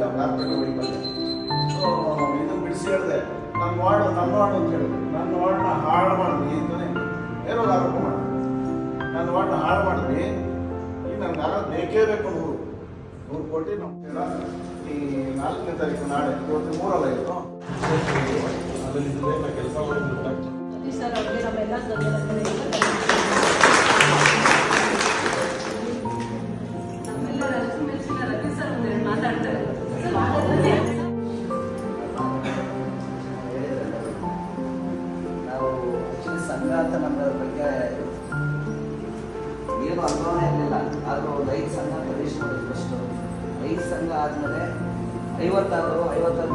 ಬಂದಿಲ್ಲ ಪ್ರಾರ್ಥನೆ ಮಾಡಿ ಬಂದೆ ಇದು ಬಿಡಿಸಿ ಹೇಳಿದೆ ನನ್ನ ವಾರ್ಡ್ ನನ್ನ ವಾರ್ಡ್ ಅಂತ ಹೇಳಿದೆ ನನ್ನ ವಾರ್ಡ್ನ ಹಾಳು ಮಾಡಿದ್ವಿ ಅಂತಲೇ ಬೇರೆ ಆರೋಪ ಮಾಡಿ ನನ್ನ ವಾರ್ಡ್ನ ಹಾಳು ಮಾಡಿದ್ವಿ ಈಗ ನಾನು ಯಾರು ಬೇಕೇ ಬೇಕು ನೂರು ನೂರು ಕೋಟಿ ನಮ್ಮ ಈ ನಾಲ್ಕನೇ ತಾರೀಕು ನಾಳೆ ಇವತ್ತು ಮೂರಲ್ಲ ಇದು ಅದರಲ್ಲಿ ಕೆಲಸ ಮಾಡಿದ್ರು ಸರ್ ನಮ್ಮೆಲ್ಲ ಅಂತ ನಮ್ಮದ್ರ ಬಗ್ಗೆ ಏನು ಅನುಭವನೇ ಇರಲಿಲ್ಲ. ಆದರೂ ಒಂದು ಐದು ಸಂಘ ಪ್ರದೇಶ ಮಾಡಿದ್ರು ಫಸ್ಟು ಐದು ಸಂಘ ಆದಮೇಲೆ ಐವತ್ತಾರು, ಐವತ್ತಾರ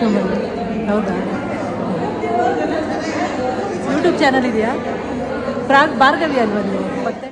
ಹೌದಾ? ಯೂಟ್ಯೂಬ್ ಚಾನಲ್ ಇದೆಯಾ? ಪ್ರಾಗ್ ಭಾರ್ಗವಿ ಅಲ್ವಾ ನೀವು? ಮತ್ತೆ?